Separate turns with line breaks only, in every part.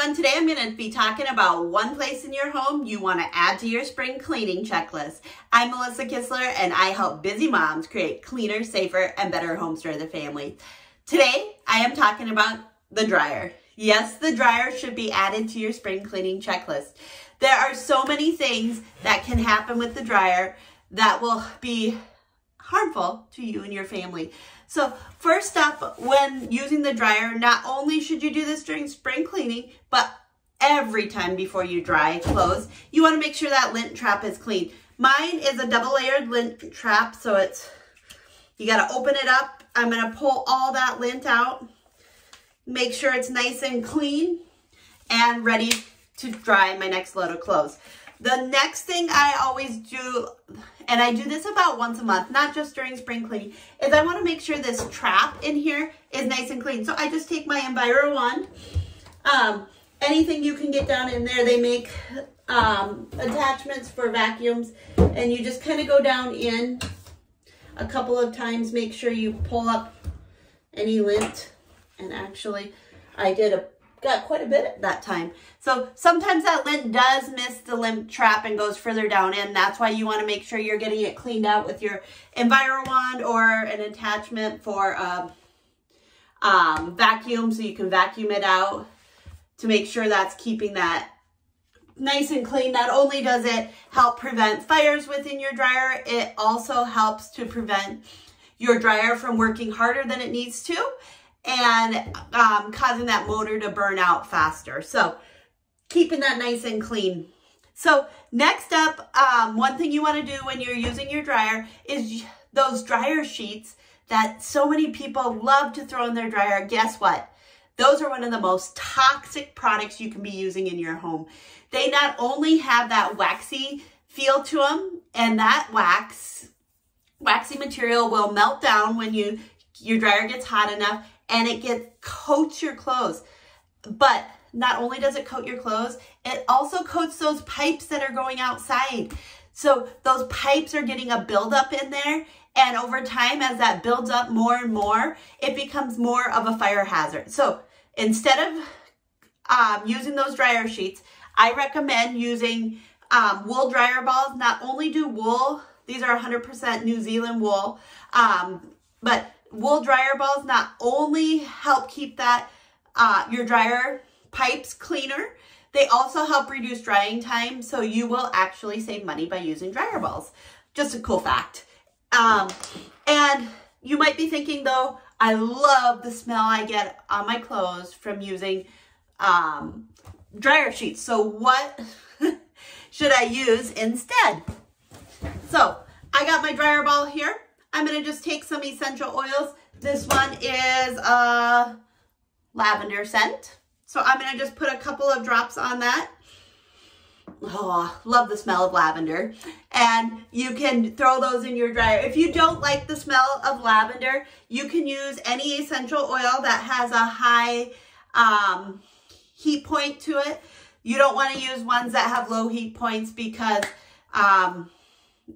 everyone. Today I'm going to be talking about one place in your home you want to add to your spring cleaning checklist. I'm Melissa Kistler and I help busy moms create cleaner, safer, and better homes for their family. Today I am talking about the dryer. Yes, the dryer should be added to your spring cleaning checklist. There are so many things that can happen with the dryer that will be harmful to you and your family. So first up, when using the dryer, not only should you do this during spring cleaning, but every time before you dry clothes, you wanna make sure that lint trap is clean. Mine is a double layered lint trap, so it's, you gotta open it up. I'm gonna pull all that lint out, make sure it's nice and clean and ready to dry my next load of clothes. The next thing I always do, and I do this about once a month, not just during spring cleaning, is I want to make sure this trap in here is nice and clean. So I just take my EnviroWand. Um, anything you can get down in there, they make um, attachments for vacuums, and you just kind of go down in a couple of times, make sure you pull up any lint. And actually, I did a got quite a bit at that time. So sometimes that lint does miss the lint trap and goes further down in. That's why you want to make sure you're getting it cleaned out with your EnviroWand or an attachment for um, um, vacuum so you can vacuum it out to make sure that's keeping that nice and clean. Not only does it help prevent fires within your dryer, it also helps to prevent your dryer from working harder than it needs to and um, causing that motor to burn out faster. So keeping that nice and clean. So next up, um, one thing you want to do when you're using your dryer is those dryer sheets that so many people love to throw in their dryer. Guess what? Those are one of the most toxic products you can be using in your home. They not only have that waxy feel to them and that wax, waxy material will melt down when you your dryer gets hot enough and it gets coats your clothes. But not only does it coat your clothes, it also coats those pipes that are going outside. So those pipes are getting a buildup in there. And over time, as that builds up more and more, it becomes more of a fire hazard. So instead of um, using those dryer sheets, I recommend using um, wool dryer balls. Not only do wool, these are 100% New Zealand wool, um, but wool dryer balls not only help keep that uh, your dryer pipes cleaner, they also help reduce drying time, so you will actually save money by using dryer balls. Just a cool fact. Um, and you might be thinking though, I love the smell I get on my clothes from using um, dryer sheets. So what should I use instead? So I got my dryer ball here. I'm going to just take some essential oils. This one is a lavender scent. So I'm going to just put a couple of drops on that. Oh, love the smell of lavender. And you can throw those in your dryer. If you don't like the smell of lavender, you can use any essential oil that has a high um, heat point to it. You don't want to use ones that have low heat points because um,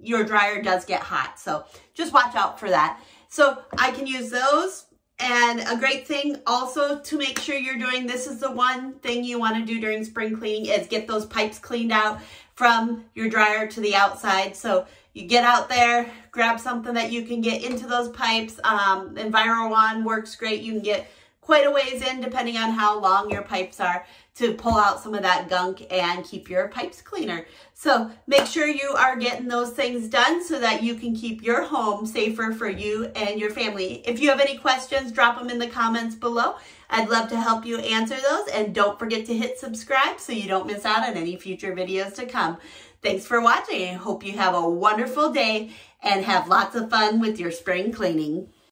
your dryer does get hot. So just watch out for that. So I can use those. And a great thing also to make sure you're doing, this is the one thing you want to do during spring cleaning is get those pipes cleaned out from your dryer to the outside. So you get out there, grab something that you can get into those pipes. Um, EnviroWand works great. You can get quite a ways in depending on how long your pipes are to pull out some of that gunk and keep your pipes cleaner. So make sure you are getting those things done so that you can keep your home safer for you and your family. If you have any questions, drop them in the comments below. I'd love to help you answer those and don't forget to hit subscribe so you don't miss out on any future videos to come. Thanks for watching. I hope you have a wonderful day and have lots of fun with your spring cleaning.